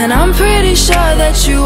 And I'm pretty sure that you